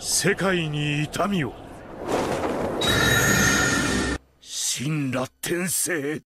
世界に痛みを。神羅天生